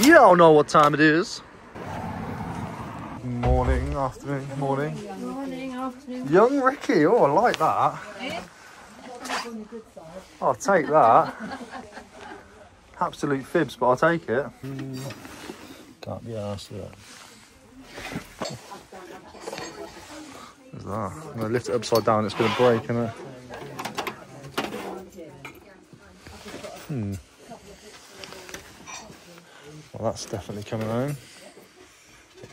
You don't know what time it is. Morning, afternoon, morning. Morning, afternoon. Young Ricky, oh, I like that. I'll take that. Absolute fibs, but I'll take it. Can't be asked with that. What's that? I'm going to lift it upside down, it's going to break, isn't it? Hmm. That's definitely coming home.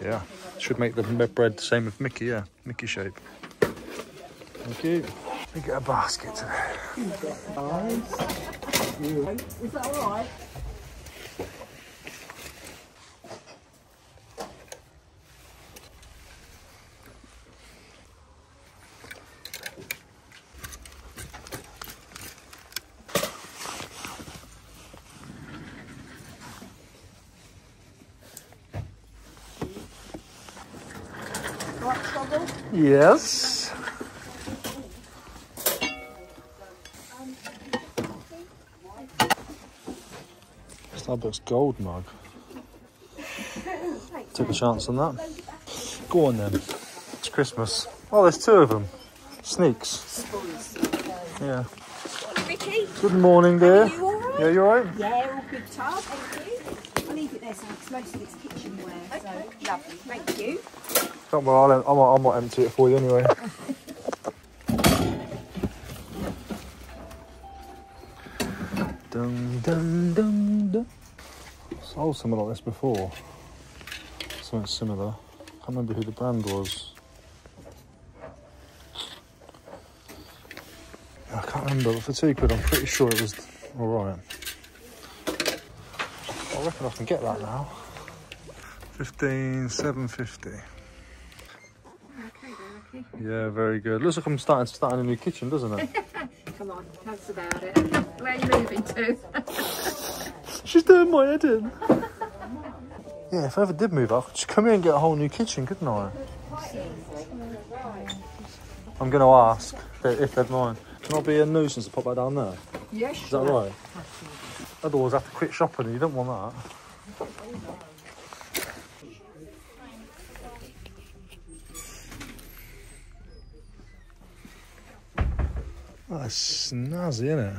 Yeah, should make the bread the same with Mickey, yeah, Mickey shape. Thank you. Me get a basket today. Is that all Yes. Starbucks gold mug. Took a chance on that. Go on then. It's Christmas. Oh, there's two of them. Sneaks. Yeah. Good morning, dear. you all right? Yeah, you alright? Yeah, all good, Tart, thank you. I'll leave it there so because most of it's kitchenware, so lovely, thank you. Oh, Don't worry, I'll, I'll, I might empty it for you anyway. dun, dun, dun, dun. Sold something like this before. Something similar. I Can't remember who the brand was. I can't remember, but for two quid, I'm pretty sure it was alright. I reckon I can get that now. 15, 750. Okay. Yeah, very good. Looks like I'm starting starting a new kitchen, doesn't it? Come on, tell us about it. Where are you moving to? She's doing my head in. Yeah, if I ever did move, I could just come here and get a whole new kitchen, couldn't I? I'm going to ask if they'd mind. Can I be a nuisance to pop that down there? Yes, Is that right? Otherwise, I have to quit shopping and you don't want that. Ah, That's snazzy, isn't it?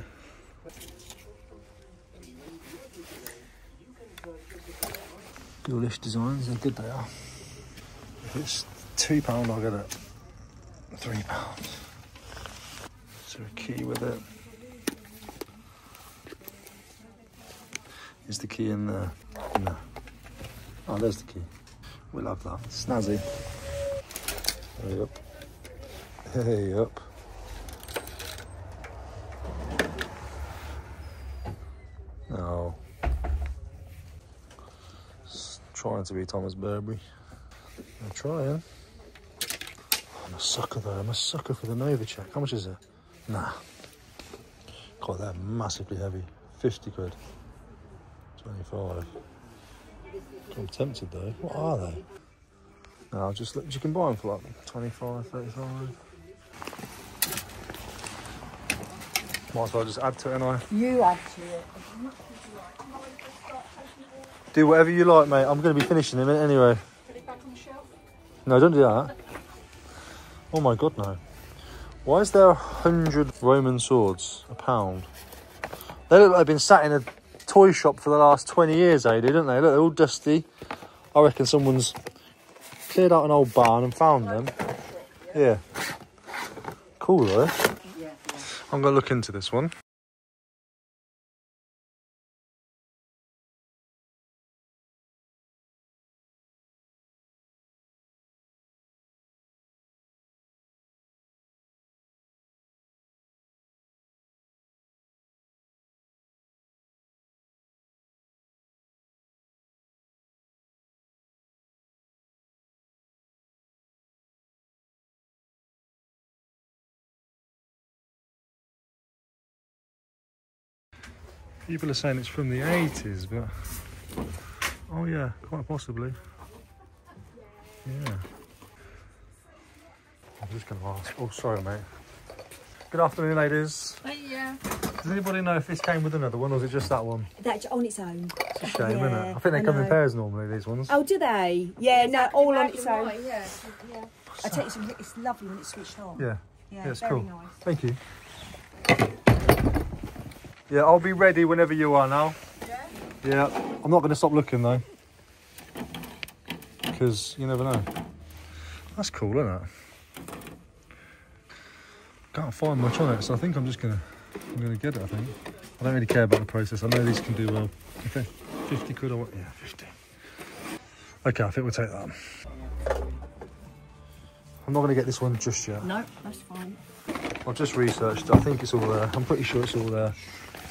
Dulwich Designs, they're good they are. If it's two pound, I'll get it. Three pounds. Is there a key with it? Is the key in there? No. Oh, there's the key. We'll have that. Snazzy. Hey up. Hey up. No. S- Trying to be Thomas Burberry. I'm trying. I'm a sucker though. I'm a sucker for the Nova check. How much is it? Nah. God, they're massively heavy. 50 quid. 25. I'm tempted though. What are they? No, I'll just look. You can buy them for like 25, 35. Might as well just add to it, and I You add to it. Do whatever you like, mate. I'm going to be finishing in a minute anyway. Put it back on the shelf. No, don't do that. Oh my god, no. Why is there a hundred Roman swords a pound? They look like they've been sat in a toy shop for the last 20 years, eh, don't they? Look, they're all dusty. I reckon someone's cleared out an old barn and found them. Yeah. Cool, though. I'm going to look into this one. People are saying it's from the 80s, but. Oh, yeah, quite possibly. Yeah. I'm just going to ask. Oh, sorry, mate. Good afternoon, ladies. Hey, yeah. Does anybody know if this came with another one or is it just that one? That's on its own. It's a shame, isn't it? I think they I come in pairs normally, these ones. Oh, do they? Yeah, no, all on its own. Right, yeah. Yeah. I tell you, it's, it's lovely when it's switched on. Yeah, Yeah, yeah, it's very cool. nice. Thank you. Yeah, I'll be ready whenever you are now. Yeah? Yeah, I'm not going to stop looking though. Because you never know. That's cool, isn't it? Can't find much on it, so I think I'm just gonna I'm gonna get it, I think. I don't really care about the process. I know these can do well. Okay. 50 quid or what? Yeah, 50. Okay, I think we'll take that. I'm not gonna get this one just yet. No, that's fine. I've just researched. I think it's all there. I'm pretty sure it's all there.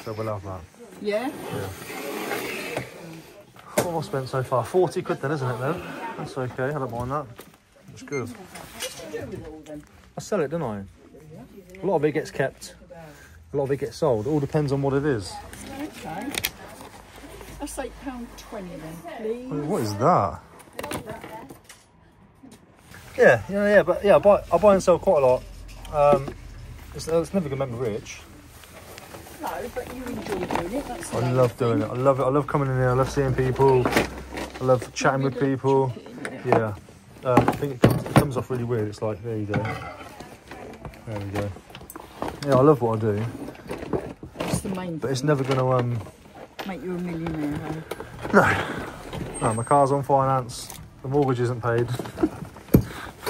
So we'll have that. Yeah? What have I spent so far? 40 quid then, isn't it then? That's okay, I don't mind that. That's good. I sell it, don't I? A lot of it gets kept. A lot of it gets sold. It all depends on what it is. Okay. That's £8.20 then, please. What is that? Yeah, yeah, yeah, but yeah, I buy, I buy and sell quite a lot. Um, it's, it's never gonna make me rich. No, but you enjoy doing it. That's I love doing it. I love it. I love coming in here. I love seeing people. I love chatting with people. Yeah. Um, I think it comes, it comes off really weird. It's like, there you go. There we go. Yeah, I love what I do, That's the main but it's never going to, um, Make you a millionaire, huh? no, my car's on finance. The mortgage isn't paid.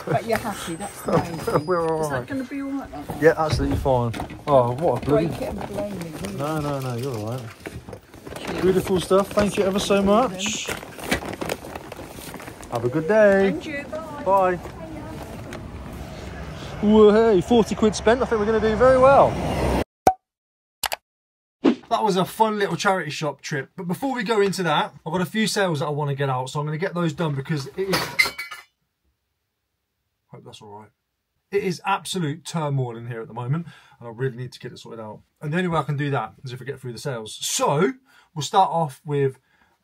But you're happy, that's the main thing. We're all Is that going to be all right? Like Yeah, absolutely fine. Oh, what a bloody... Break it and blame me. No, no, no, you're all right. Beautiful stuff. Thank you ever so much. Have a good day. And you, bye. Bye. Whoa, hey, 40 quid spent. I think we're going to do very well. That was a fun little charity shop trip. But before we go into that, I've got a few sales that I want to get out. So I'm going to get those done because it is... Hope that's all right. It is absolute turmoil in here at the moment. And I really need to get it sorted out. And the only way I can do that is if I get through the sales. So we'll start off with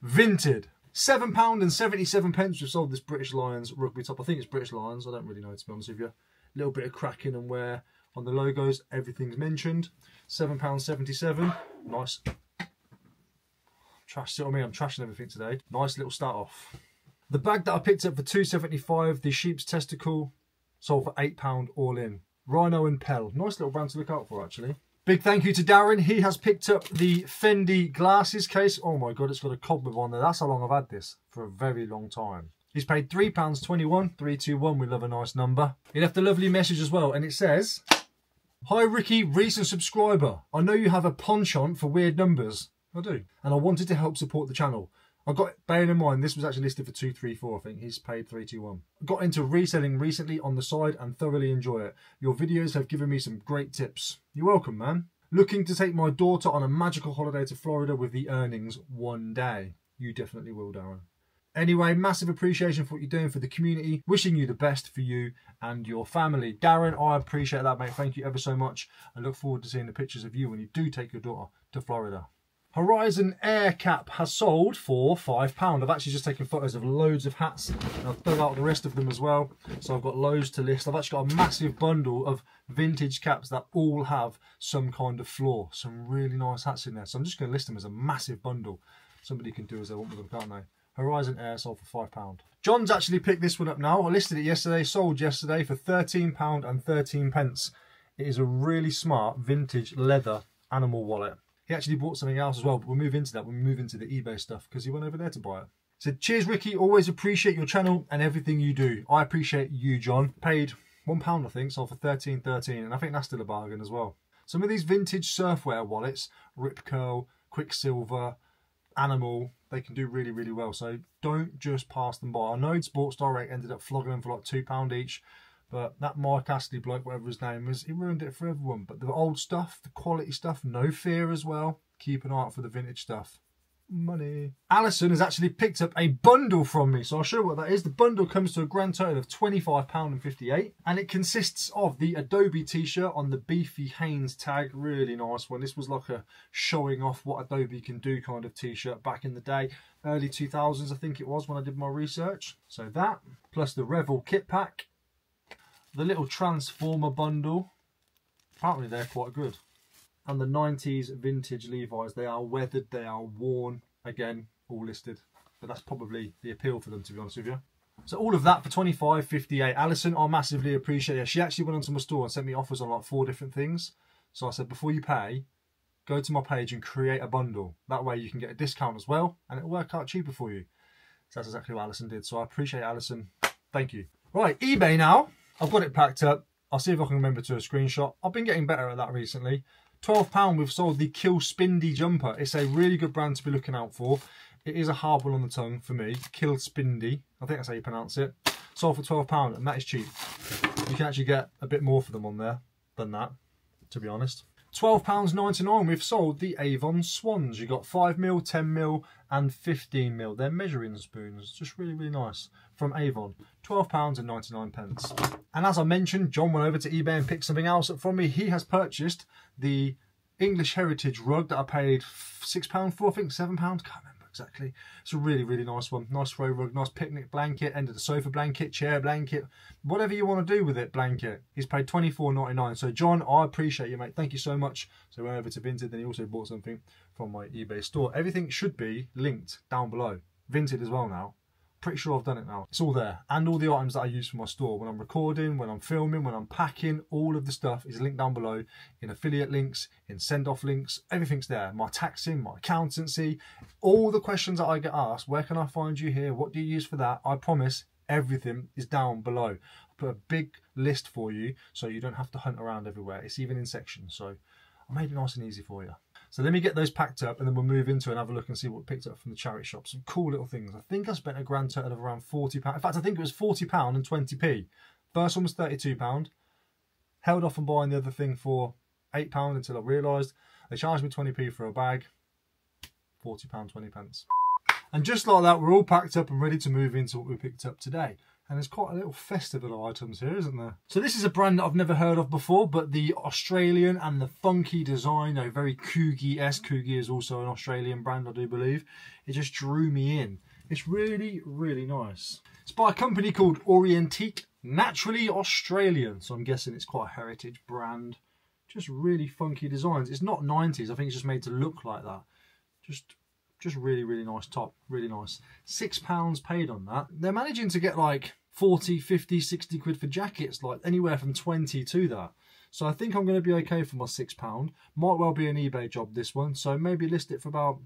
Vinted. Seven pound and seventy-seven pence. We've sold this British Lions rugby top. I think it's British Lions. I don't really know to be honest with you. A little bit of cracking and wear on the logos. Everything's mentioned. Seven pound seventy-seven. Nice. Trash. See what I mean? I'm trashing everything today. Nice little start off. The bag that I picked up for two seventy-five. The sheep's testicle sold for eight pound all in. Rino and Pelle. Nice little brand to look out for actually. Big thank you to Darren. He has picked up the Fendi glasses case. Oh my god, it's got a cobweb on there. That's how long I've had this. For a very long time. He's paid £3.21. 321, we love a nice number. He left a lovely message as well, and it says, Hi Ricky, recent subscriber. I know you have a penchant for weird numbers. I do. And I wanted to help support the channel. I got, bearing in mind, this was actually listed for 234, I think. He's paid 321. I got into reselling recently on the side and thoroughly enjoy it. Your videos have given me some great tips. You're welcome, man. Looking to take my daughter on a magical holiday to Florida with the earnings one day. You definitely will, Darren. Anyway, massive appreciation for what you're doing for the community. Wishing you the best for you and your family. Darren, I appreciate that, mate. Thank you ever so much. I look forward to seeing the pictures of you when you do take your daughter to Florida. Horizon Air Cap has sold for £5. I've actually just taken photos of loads of hats and I've dug out the rest of them as well. So I've got loads to list. I've actually got a massive bundle of vintage caps that all have some kind of flaw. Some really nice hats in there. So I'm just going to list them as a massive bundle. Somebody can do as they want with them, can't they? Horizon Air sold for £5. John's actually picked this one up now. I listed it yesterday, sold yesterday for £13 and 13 pence. It is a really smart vintage leather animal wallet. He actually bought something else as well, but we'll move into that when we move into the eBay stuff because he went over there to buy it. Said, cheers Ricky, always appreciate your channel and everything you do. I appreciate you, John. Paid one pound, I think, sold for thirteen thirteen, and I think that's still a bargain as well. Some of these vintage surfwear wallets, Rip Curl, Quiksilver, Animal, they can do really, really well. So don't just pass them by. I know Sports Direct ended up flogging them for like two pound each, but that Mark Astley bloke, whatever his name is, he ruined it for everyone. But the old stuff, the quality stuff, no fear as well. Keep an eye out for the vintage stuff. Money. Alison has actually picked up a bundle from me, so I'll show you what that is. The bundle comes to a grand total of £25.58 and it consists of the Adobe t-shirt on the beefy Hanes tag. Really nice one. This was like a showing off what Adobe can do kind of t-shirt back in the day. Early 2000s, I think it was when I did my research. So that, plus the Revell kit pack, the little Transformer bundle, apparently they're quite good. And the 90s vintage Levi's, they are weathered, they are worn, again, all listed. But that's probably the appeal for them, to be honest with you. So all of that for 25.58. Alison, I massively appreciate it. She actually went onto my store and sent me offers on like four different things. So I said, before you pay, go to my page and create a bundle. That way you can get a discount as well, and it'll work out cheaper for you. So that's exactly what Alison did. So I appreciate Alison. Thank you. Right, eBay now. I've got it packed up. I'll see if I can remember to a screenshot. I've been getting better at that recently. £12 we've sold the Kilspindie jumper. It's a really good brand to be looking out for. It is a hard one on the tongue for me. Kilspindie. I think that's how you pronounce it. Sold for £12 and that is cheap. You can actually get a bit more for them on there than that, to be honest. £12.99 we've sold the Avon Swans. You got 5mm, 10mm and 15mm. They're measuring spoons. Just really, really nice. From Avon. £12.99. pence. And as I mentioned, John went over to eBay and picked something else up from me. He has purchased the English Heritage rug that I paid £6 for, I think, £7, can't remember exactly. It's a really, really nice one. Nice throw rug, nice picnic blanket, end of the sofa blanket, chair blanket, whatever you want to do with it, blanket. He's paid twenty four ninety nine. So John, I appreciate you, mate. Thank you so much. So went over to Vinted, then he also bought something from my eBay store. Everything should be linked down below. Vinted as well now. Pretty sure I've done it now. It's all there. And all the items that I use for my store. When I'm recording, when I'm filming, when I'm packing, all of the stuff is linked down below in affiliate links, in send-off links. Everything's there. My taxing, my accountancy, all the questions that I get asked. Where can I find you here? What do you use for that? I promise everything is down below. I put a big list for you so you don't have to hunt around everywhere. It's even in sections. So I made it nice and easy for you. So let me get those packed up and then we'll move into and have a look and see what we picked up from the charity shop. Some cool little things. I think I spent a grand total of around £40. In fact, I think it was £40 and 20p. First one was £32. Held off on buying the other thing for £8 until I realised they charged me 20p for a bag. £40, 20 pence. And just like that, we're all packed up and ready to move into what we picked up today. And there's quite a little festival of items here, isn't there? So this is a brand that I've never heard of before, but the Australian and the funky design, a very Coogi-esque. Coogi is also an Australian brand, I do believe. It just drew me in. It's really, really nice. It's by a company called Orientique, naturally Australian. So I'm guessing it's quite a heritage brand. Just really funky designs. It's not 90s. I think it's just made to look like that. Just just really, really nice top. Really nice. Six pounds paid on that. They're managing to get like 40, 50, 60 quid for jackets, like anywhere from 20 to that. So I think I'm going to be okay for my six pound. Might well be an eBay job this one. So maybe list it for about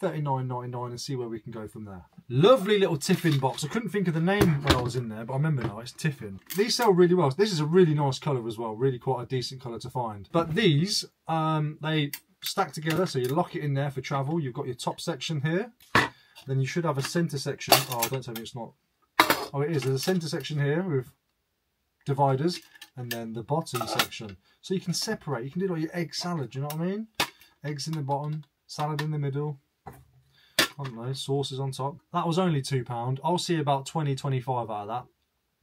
39.99 and see where we can go from there. Lovely little tiffin box. I couldn't think of the name when I was in there, but I remember now, it's tiffin. These sell really well. This is a really nice colour as well, really quite a decent colour to find. But these, um, they stacked together. So you lock it in there for travel. You've got your top section here. Then you should have a centre section. Oh, don't tell me it's not. Oh, it is. There's a centre section here with dividers and then the bottom section. So you can separate. You can do like your egg salad. Do you know what I mean? Eggs in the bottom, salad in the middle. I don't know, sauces on top. That was only £2. I'll see about 20, 25 out of that.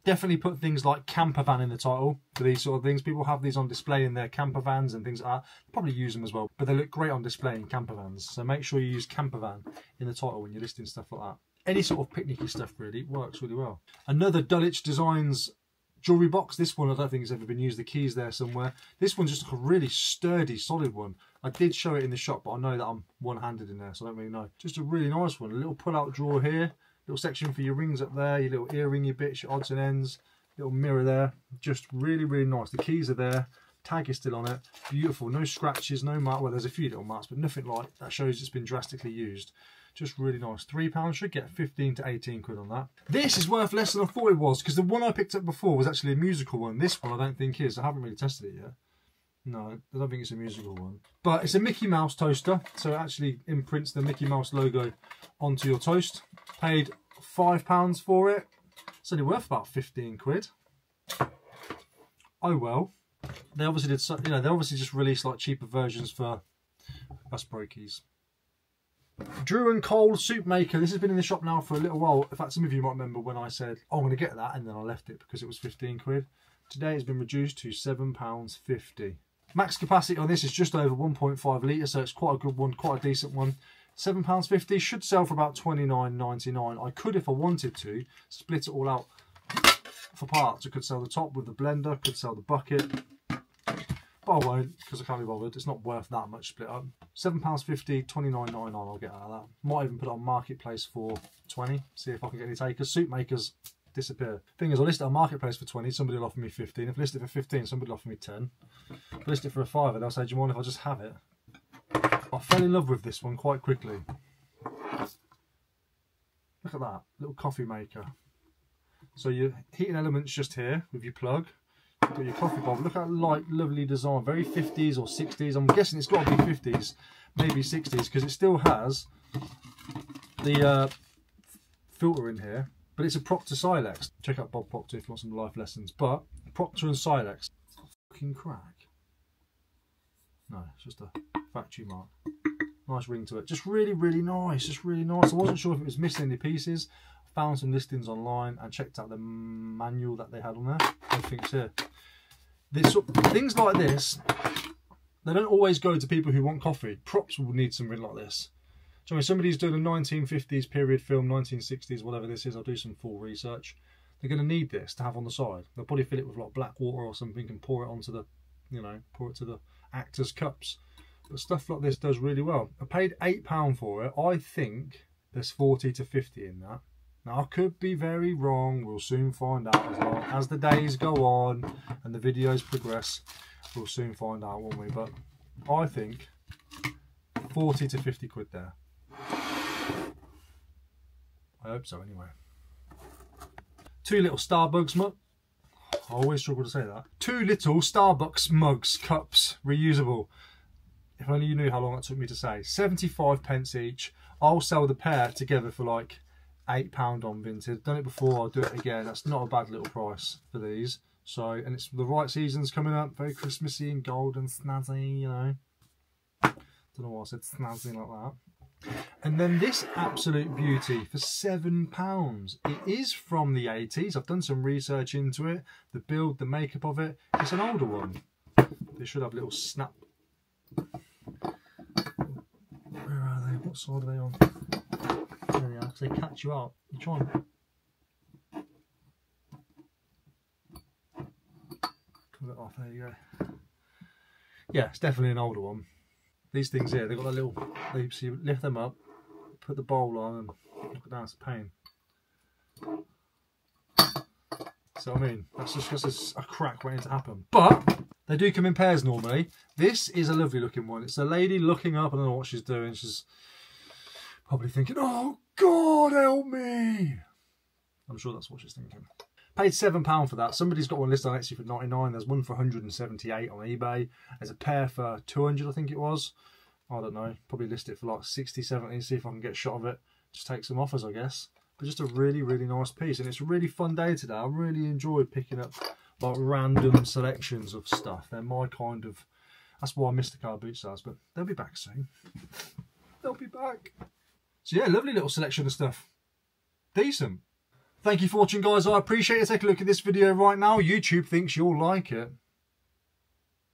Definitely put things like camper van in the title for these sort of things. People have these on display in their camper vans and things like that. Probably use them as well, but they look great on display in camper vans. So make sure you use camper van in the title when you're listing stuff like that. Any sort of picnicky stuff really works really well. Another Dulwich Designs jewellery box. This one I don't think has ever been used. The key's there somewhere. This one's just a really sturdy, solid one. I did show it in the shop, but I know that I'm one-handed in there, so I don't really know. Just a really nice one. A little pull-out drawer here little section for your rings up there, your little earring, your bits, your odds and ends, little mirror there. Just really, really nice. The keys are there. Tag is still on it. Beautiful. No scratches, no mark. Well, there's a few little marks, but nothing like that shows it's been drastically used. Just really nice. £3 should get 15 to 18 quid on that. This is worth less than I thought it was because the one I picked up before was actually a musical one. This one I don't think is. I haven't really tested it yet. No, I don't think it's a musical one. But it's a Mickey Mouse toaster, so it actually imprints the Mickey Mouse logo onto your toast. Paid £5 for it. It's only worth about 15 quid. Oh well. They obviously did, so, you know, they obviously just released like cheaper versions for us brokies. Drew and Cole Soup Maker. This has been in the shop now for a little while. In fact, some of you might remember when I said, oh, I'm going to get that, and then I left it because it was 15 quid. Today it's been reduced to £7.50. Max capacity on this is just over 1.5 litre, so it's quite a good one, quite a decent one. £7.50 should sell for about 29 99 I could, if I wanted to, split it all out for parts. I could sell the top with the blender, could sell the bucket, But I won't because I can't be bothered. It's not worth that much split up. £7.50, twenty nine ninety nine. I'll get out of that. Might even put it on Marketplace for 20 See if I can get any takers. Suit makers disappear. Thing is, I list it on Marketplace for 20 somebody will offer me 15 If I list it for 15 somebody will offer me 10 If I list it for a fiver, they'll say, do you mind if I just have it? I fell in love with this one quite quickly. Look at that, little coffee maker. So your heating elements just here with your plug. You've got your coffee bowl. Look at that light, lovely design. Very 50s or 60s. I'm guessing it's got to be 50s, maybe 60s, because it still has the uh, filter in here. But it's a Proctor Silex. Check out Bob Proctor if you want some life lessons. But Proctor and Silex, fucking crack. No, it's just a factory mark. Nice ring to it. Just really, really nice. Just really nice. I wasn't sure if it was missing any pieces. Found some listings online and checked out the manual that they had on there. Everything's here. This, things like this, they don't always go to people who want coffee. Props will need something like this. So if somebody's doing a 1950s period film, 1960s, whatever this is, I'll do some full research. They're going to need this to have on the side. They'll probably fill it with like black water or something and pour it onto the, you know, pour it to the actors' cups. But stuff like this does really well. I paid £8 for it. I think there's 40 to 50 in that. Now I could be very wrong, we'll soon find out as as the days go on and the videos progress, we'll soon find out, won't we? But I think 40 to 50 quid there. I hope so anyway. Two little Starbucks mugs. I always struggle to say that. Two little Starbucks mugs, cups, reusable. If only you knew how long it took me to say. 75 pence each. I'll sell the pair together for like eight pound on Vinted. Done it before, I'll do it again. That's not a bad little price for these. So, and it's the right season's coming up, very Christmassy and gold and snazzy, you know. Don't know why I said snazzy like that. And then this absolute beauty for seven pounds. It is from the 80s. I've done some research into it. The build, the makeup of it. It's an older one. They should have little snap. Where are they? What side are they on? There they are, because they catch you out. You try and pull it off. There you go. Yeah, it's definitely an older one. These things here, they've got a little. They, so you lift them up, put the bowl on, and look that. It's a pain. So I mean, that's just because a crack waiting to happen. But they do come in pairs normally. This is a lovely looking one. It's a lady looking up. I don't know what she's doing. She's probably thinking, oh God, help me. I'm sure that's what she's thinking. Paid £7 for that. Somebody's got one listed on Etsy for 99 There's one for 178 on eBay. There's a pair for 200 I think it was. I don't know. Probably list it for like 60, 70, see if I can get a shot of it. Just take some offers, I guess. But just a really, really nice piece. And it's a really fun day today. I really enjoyed picking up like random selections of stuff. They're my kind of... That's why I missed the car boot sales, but they'll be back soon. they'll be back. So yeah, lovely little selection of stuff. Decent. Thank you for watching guys, I appreciate it. Take a look at this video right now. YouTube thinks you'll like it.